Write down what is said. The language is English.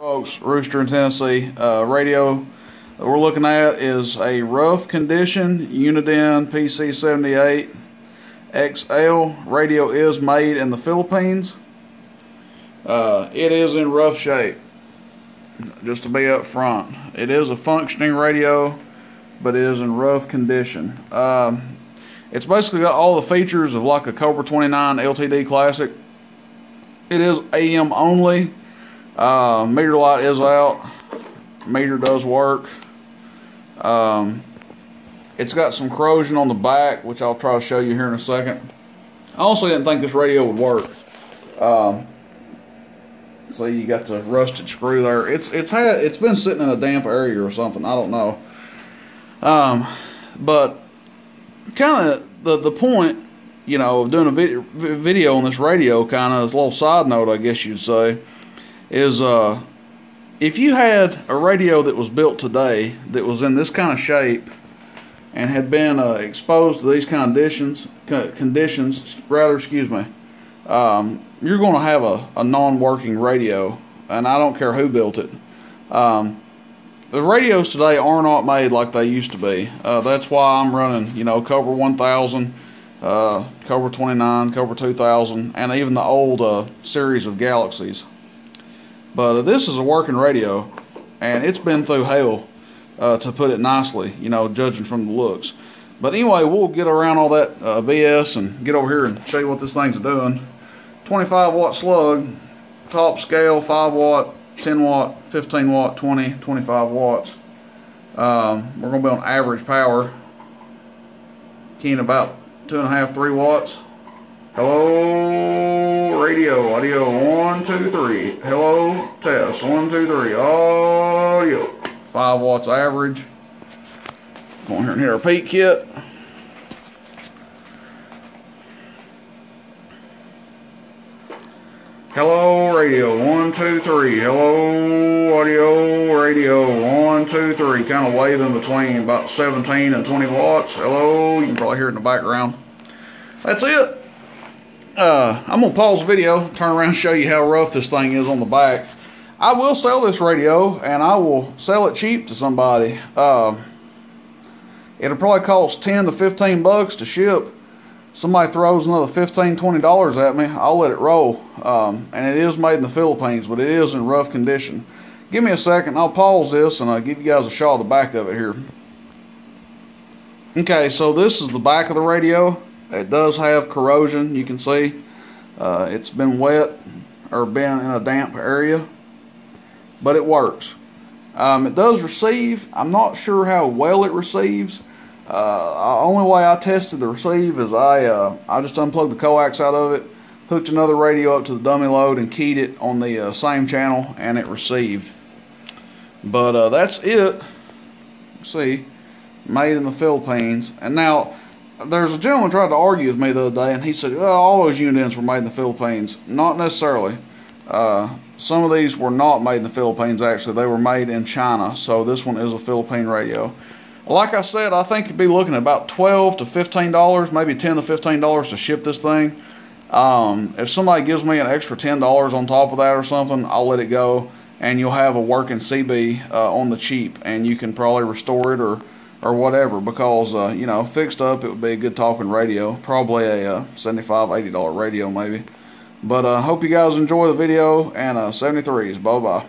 Folks, Rooster in Tennessee. Uh, radio that we're looking at is a rough condition Uniden PC78 XL. Radio is made in the Philippines. Uh, it is in rough shape, just to be up front. It is a functioning radio, but it is in rough condition. Um, it's basically got all the features of like a Cobra 29 LTD Classic. It is AM only uh, meter light is out. Meter does work. Um, it's got some corrosion on the back, which I'll try to show you here in a second. I also didn't think this radio would work. Um, see, you got the rusted screw there. It's it's had it's been sitting in a damp area or something. I don't know. Um, but kind of the the point, you know, of doing a video, video on this radio, kind of as a little side note, I guess you'd say is uh, if you had a radio that was built today that was in this kind of shape and had been uh, exposed to these conditions, conditions rather, excuse me, um, you're going to have a, a non-working radio, and I don't care who built it. Um, the radios today are not made like they used to be. Uh, that's why I'm running, you know, Cobra 1000, uh, Cobra 29, Cobra 2000, and even the old uh, series of Galaxies. But uh, this is a working radio, and it's been through hell, uh, to put it nicely, you know, judging from the looks. But anyway, we'll get around all that uh, BS and get over here and show you what this thing's doing. 25 watt slug, top scale, 5 watt, 10 watt, 15 watt, 20, 25 watts. Um, we're going to be on average power, keying about 2.5, 3 watts. Hello, radio, audio, one, two, three. Hello, test, one, two, three. Audio, five watts average. Go here and hit our peak kit. Hello, radio, one, two, three. Hello, audio, radio, one, two, three. Kind of waving between about 17 and 20 watts. Hello, you can probably hear it in the background. That's it uh, I'm gonna pause the video, turn around show you how rough this thing is on the back. I will sell this radio and I will sell it cheap to somebody. Uh, it'll probably cost 10 to 15 bucks to ship. Somebody throws another 15 $20 at me, I'll let it roll. Um, and it is made in the Philippines, but it is in rough condition. Give me a second, I'll pause this and I'll give you guys a shot of the back of it here. Okay, so this is the back of the radio. It does have corrosion, you can see. Uh, it's been wet or been in a damp area, but it works. Um, it does receive. I'm not sure how well it receives. Uh, only way I tested the receive is I uh, I just unplugged the coax out of it, hooked another radio up to the dummy load, and keyed it on the uh, same channel, and it received. But uh, that's it. See, made in the Philippines. And now there's a gentleman tried to argue with me the other day, and he said, well, all those Unidens were made in the Philippines. Not necessarily. Uh, some of these were not made in the Philippines, actually. They were made in China, so this one is a Philippine radio. Like I said, I think you'd be looking at about 12 to $15, maybe 10 to $15 to ship this thing. Um, if somebody gives me an extra $10 on top of that or something, I'll let it go, and you'll have a working CB uh, on the cheap, and you can probably restore it or or whatever because uh, you know fixed up it would be a good talking radio. Probably a uh, 75 80 dollar radio maybe. But I uh, hope you guys enjoy the video and uh, 73s bye bye